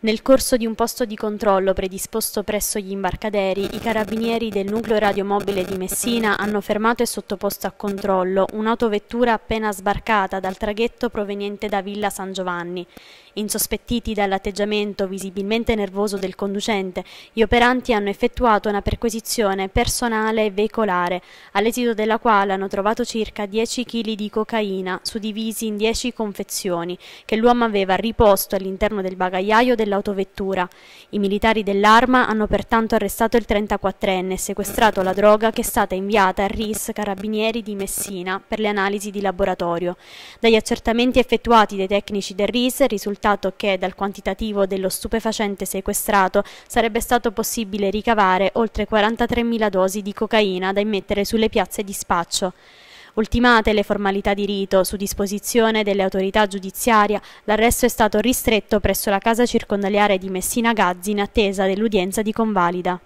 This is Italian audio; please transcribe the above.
Nel corso di un posto di controllo predisposto presso gli imbarcaderi, i carabinieri del nucleo radiomobile di Messina hanno fermato e sottoposto a controllo un'autovettura appena sbarcata dal traghetto proveniente da Villa San Giovanni. Insospettiti dall'atteggiamento visibilmente nervoso del conducente, gli operanti hanno effettuato una perquisizione personale e veicolare, all'esito della quale hanno trovato circa 10 kg di cocaina, suddivisi in 10 confezioni, che l'uomo aveva riposto all'interno del bagagliaio del dell'autovettura. I militari dell'Arma hanno pertanto arrestato il 34enne e sequestrato la droga che è stata inviata al RIS Carabinieri di Messina per le analisi di laboratorio. Dagli accertamenti effettuati dai tecnici del RIS è risultato che dal quantitativo dello stupefacente sequestrato sarebbe stato possibile ricavare oltre 43.000 dosi di cocaina da immettere sulle piazze di spaccio. Ultimate le formalità di rito, su disposizione delle autorità giudiziarie, l'arresto è stato ristretto presso la casa circondariale di Messina Gazzi in attesa dell'udienza di convalida.